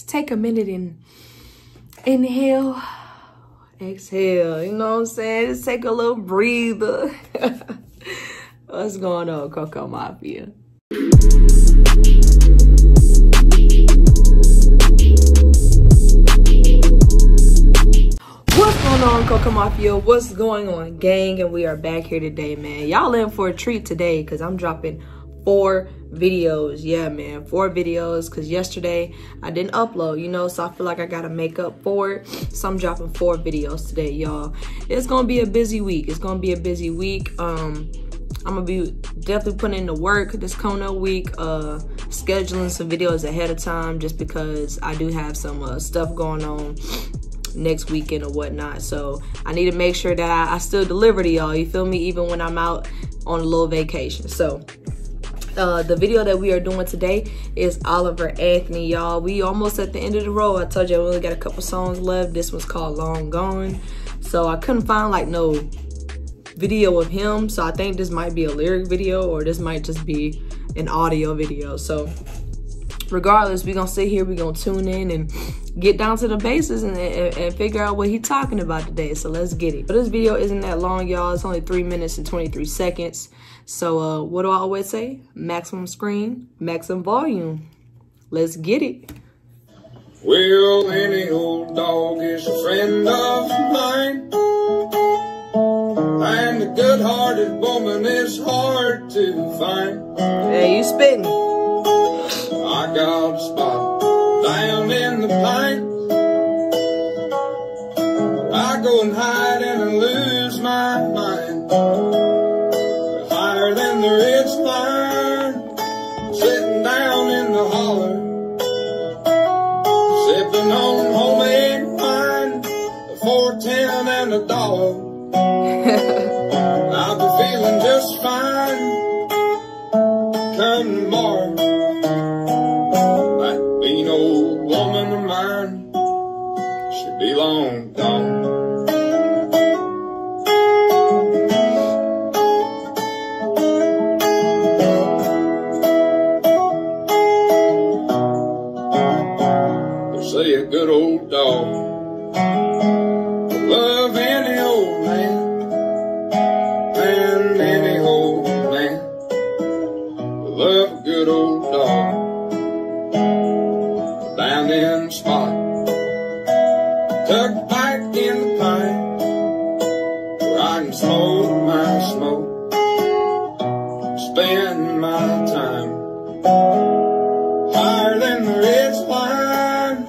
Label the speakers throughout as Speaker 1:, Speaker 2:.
Speaker 1: Just take a minute and inhale, exhale. You know what I'm saying? Just take a little breather. What's going on, Coco Mafia? What's going on, Coco Mafia? What's going on, gang? And we are back here today, man. Y'all in for a treat today because I'm dropping four videos. Yeah, man, four videos because yesterday I didn't upload, you know, so I feel like I got to make up for it. So I'm dropping four videos today, y'all. It's going to be a busy week. It's going to be a busy week. Um, I'm gonna be definitely putting in the work this Kono week, uh, scheduling some videos ahead of time just because I do have some uh, stuff going on next weekend or whatnot. So I need to make sure that I, I still deliver to y'all. You feel me? Even when I'm out on a little vacation. So uh, the video that we are doing today is Oliver Anthony, y'all. We almost at the end of the road. I told you I only got a couple songs left. This one's called Long Gone. So I couldn't find like no video of him. So I think this might be a lyric video or this might just be an audio video. So regardless, we're gonna sit here, we're gonna tune in and get down to the basis and, and, and, figure out what he's talking about today. So let's get it. But this video isn't that long, y'all. It's only three minutes and 23 seconds. So uh, what do I always say? Maximum screen, maximum volume. Let's get it.
Speaker 2: Well, any old dog is a friend of mine. And a good-hearted woman is hard to find.
Speaker 1: Hey, you spitting.
Speaker 2: Got a spot down in the pines. I go and hide and I lose my mind. Higher than the ridge line, sitting down in the holler, sipping on homemade wine, a 410 and a dollar. Should be long gone. Tucked back in the pine. Where I can smoke my smoke. Spend my time. Higher than the ridge line.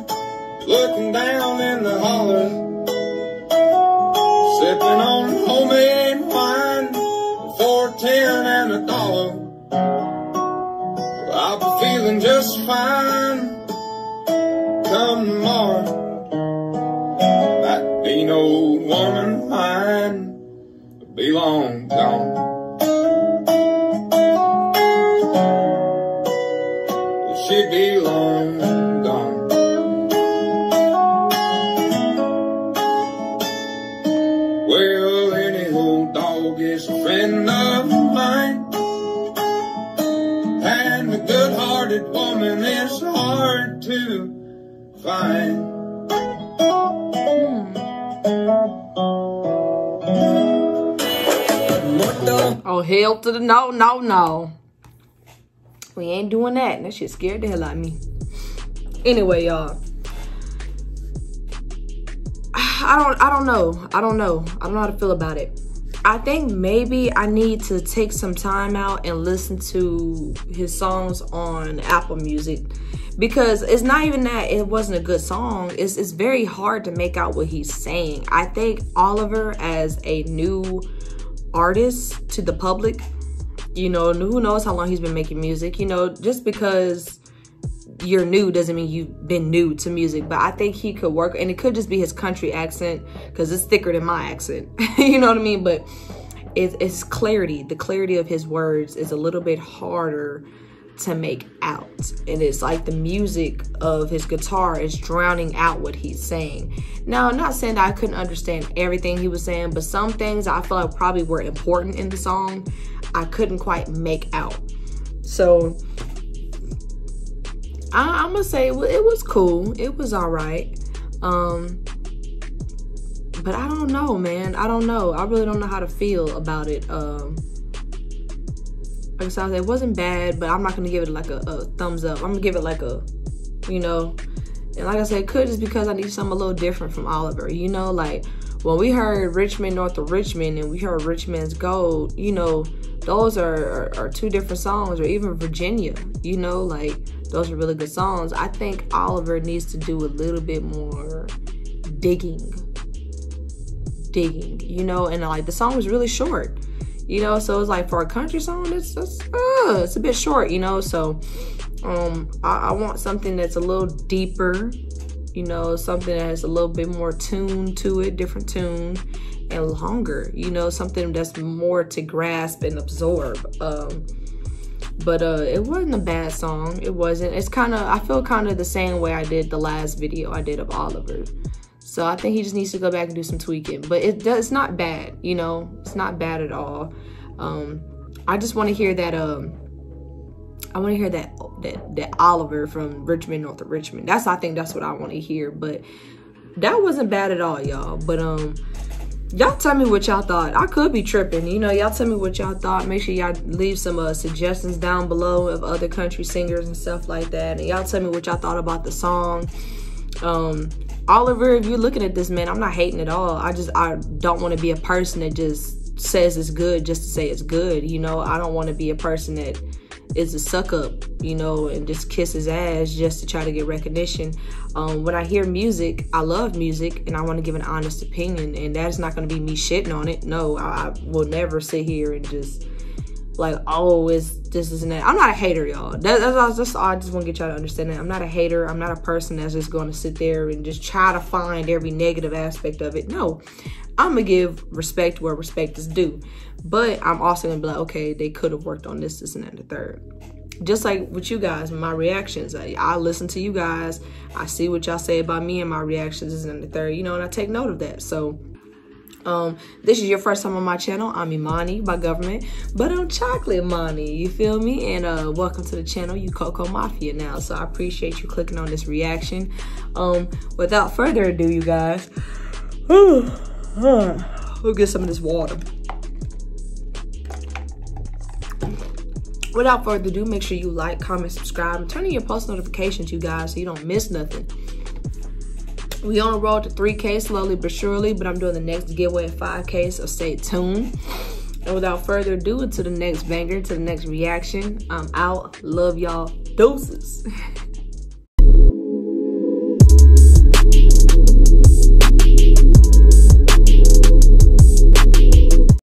Speaker 2: Looking down in the holler. Sipping on homemade wine, four ten and a dollar. I'll be feeling just fine woman mine be long gone. She'd be long gone. Well, any old dog is a friend of mine. And a good-hearted woman is hard to find.
Speaker 1: Hell to the no, no, no. We ain't doing that. That shit scared the hell out of me. Anyway, y'all. I don't I don't know. I don't know. I don't know how to feel about it. I think maybe I need to take some time out and listen to his songs on Apple Music because it's not even that it wasn't a good song. It's, it's very hard to make out what he's saying. I think Oliver as a new artist to the public, you know, who knows how long he's been making music, you know, just because you're new doesn't mean you've been new to music but i think he could work and it could just be his country accent because it's thicker than my accent you know what i mean? But it's, it's clarity. The clarity of his words is a little bit harder to make out and it's like the music of his guitar is drowning out what he's saying now i'm not saying that i couldn't understand everything he was saying but some things i feel like probably were important in the song i couldn't quite make out so I, am gonna say it, it was cool. It was all right. Um, but I don't know, man. I don't know. I really don't know how to feel about it. Um, like I said, it wasn't bad, but I'm not gonna give it like a, a thumbs up. I'm gonna give it like a, you know, and like I said, could just because I need something a little different from Oliver. You know, like when we heard Rich Men North of Richmond and we heard Richmond's Gold, you know, those are, are, are two different songs, or even Virginia, you know, like those are really good songs. I think Oliver needs to do a little bit more digging. Digging, you know, and like the song was really short, you know, so it's like for a country song, it's just, uh, it's a bit short, you know, so um I, I want something that's a little deeper you know, something that has a little bit more tune to it, different tune, and longer, you know, something that's more to grasp and absorb. Um, but uh, it wasn't a bad song. It wasn't. It's kind of, I feel kind of the same way I did the last video I did of Oliver. So I think he just needs to go back and do some tweaking. But it does, it's not bad, you know, it's not bad at all. Um, I just want to hear that um, I want to hear that that that Oliver from Rich Men, North of Richmond. That's I think that's what I want to hear. But that wasn't bad at all, y'all. But um, y'all tell me what y'all thought. I could be tripping. You know, y'all tell me what y'all thought. Make sure y'all leave some uh, suggestions down below of other country singers and stuff like that. And y'all tell me what y'all thought about the song. Um, Oliver, if you're looking at this, man, I'm not hating at all. I just I don't want to be a person that just says it's good just to say it's good. You know, I don't want to be a person that is a suck up, you know, and just kiss his ass just to try to get recognition. Um, when I hear music, I love music and I want to give an honest opinion, and that is not going to be me shitting on it. No, I, I, will never sit here and just like, oh, it's this isn't that. I'm not a hater, y'all. That, that's all I just want to get y'all to understand that I'm not a hater. I'm not a person that's just going to sit there and just try to find every negative aspect of it. No, I'm gonna give respect where respect is due. But I'm also gonna be like, okay, they could have worked on this, this, and then the third. Just like with you guys, my reactions. I, I listen to you guys. I see what y'all say about me and my reactions is in the third, you know, and I take note of that. So um, this is your first time on my channel. I'm Emoni by government, but I'm Chocolate Imani. You feel me? And uh, welcome to the channel, you Coco Mafia now. So I appreciate you clicking on this reaction. Um, without further ado, you guys, we'll get some of this water. without further ado, make sure you like, comment, subscribe, and turn on your post notifications, you guys, so you don't miss nothing. We on a road to 3K slowly but surely, but I'm doing the next giveaway at 5K, so stay tuned. And without further ado, to the next banger, to the next reaction, I'm out. Love y'all. Doses.